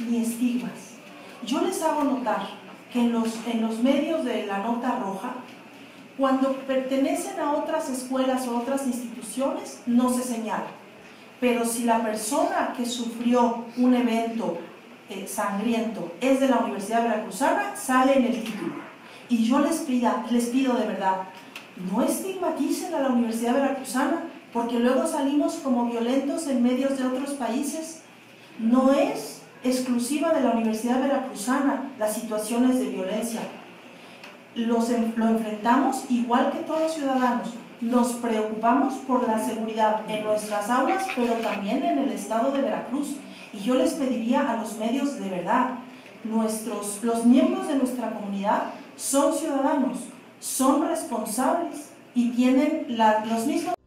ni estigmas. Yo les hago notar que en los, en los medios de la nota roja, cuando pertenecen a otras escuelas o otras instituciones, no se señala. Pero si la persona que sufrió un evento eh, sangriento es de la Universidad Veracruzana, sale en el título. Y yo les, pida, les pido de verdad, no estigmaticen a la Universidad Veracruzana, porque luego salimos como violentos en medios de otros países. No es exclusiva de la Universidad Veracruzana las situaciones de violencia. Los, lo enfrentamos igual que todos los ciudadanos. Nos preocupamos por la seguridad en nuestras aulas, pero también en el estado de Veracruz. Y yo les pediría a los medios de verdad, nuestros, los miembros de nuestra comunidad son ciudadanos, son responsables y tienen la, los mismos